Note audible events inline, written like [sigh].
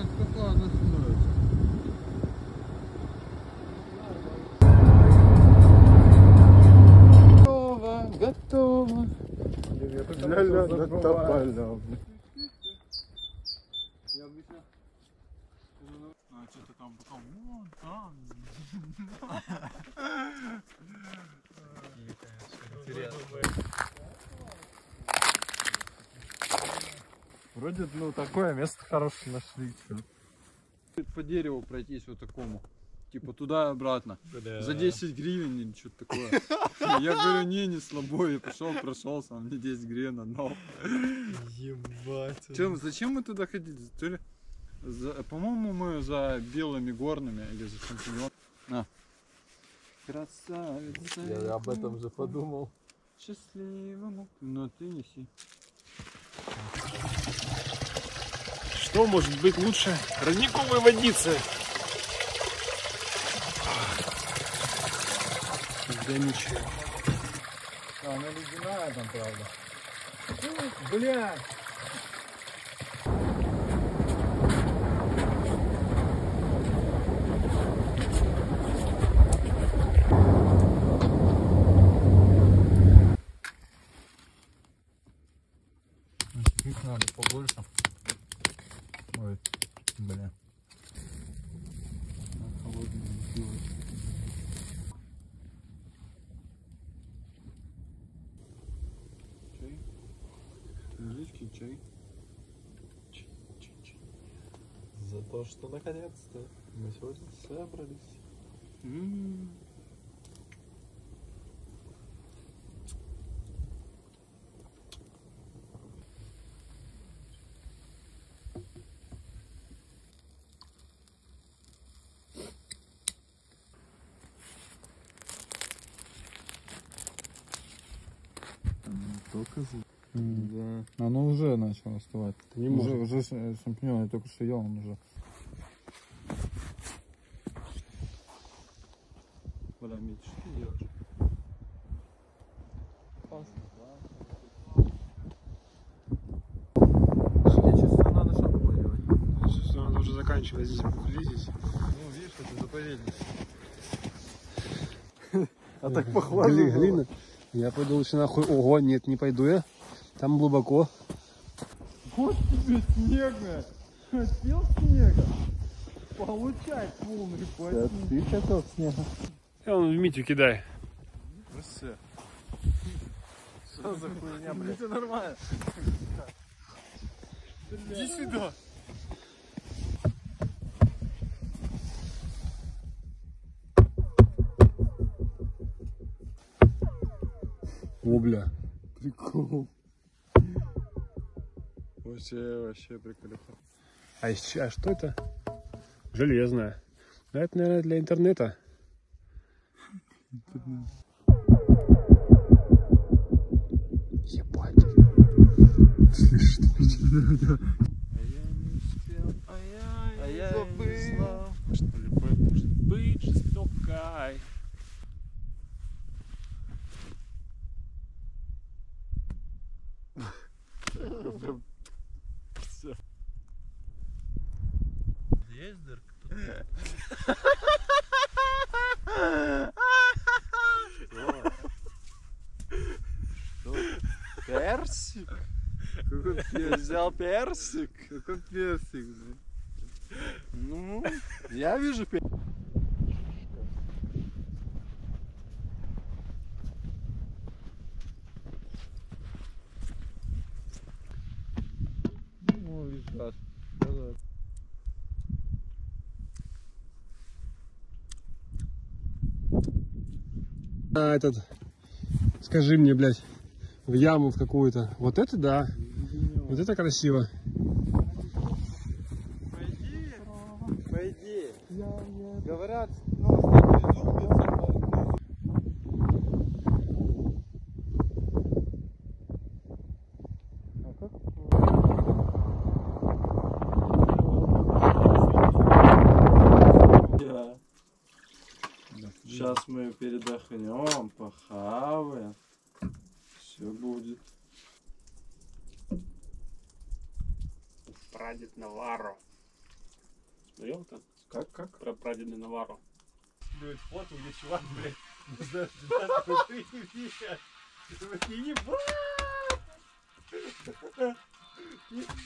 как стаканы становятся. Готово, готово. Ля-ля, на тополя. А что-то там потом, вон там. [laughs] Вроде, ну, такое место хорошее нашли. По дереву пройтись вот такому. Типа туда и обратно. За 10 гривен или что-то такое. Я говорю, не, не слабо. Я пошел, прошелся, а мне 10 гривен отдал. Ебать. Чем, зачем мы туда ходили? То ли По-моему, мы за белыми горными или за шампиньон. На. Красавица. Я об этом же подумал. Счастливому. Но ты неси. Что может быть лучше родниковой водицы? Да ничего. А, она ледяная там, правда. Бля! Их надо побольше. Ой, бля. Холодный пиво. Чай. Индийский чай. За то, что наконец-то мы сегодня собрались. М. Только за... Да. Оно уже начало остывать. Не уже, может. уже шампиньон, я только что ел, он уже. Бля, Мить, что ты делаешь? Уже заканчивать здесь близить. Ну, видишь, это заповедник. А так. Гли, глина. Я пойду лучше нахуй. Ого, нет, не пойду я. Там глубоко. Вот тебе снега! Хотел снега? Получай полный пакет. Ты хотел снега? Я он в Митю кидай. Все. Что за хуйня, блядь? Это нормально. Иди сюда. О, бля. Прикол. Вообще, вообще приколюха. А, а что это? Железная. Ну, это, наверное, для интернета. Ебать. А я не успел, а я, а знал, что любовь может быть жестокой. Есть дырка? Персик? Какой я взял персик? Какой персик? блин? Ну, я вижу персик. Ну, видишь, А, этот... Скажи мне, блядь, в яму в какую-то. Вот это да. Вот это красиво. Пойди, пойди. Говорят, призубиться. А как? Сейчас мы передохнем, похаваем. Все будет. Прадед Наваро. Елка. Как, как? Про прадеда Наварро. Блядь, фото, где чувак, блядь, не знаю, такое, привет. Ебать!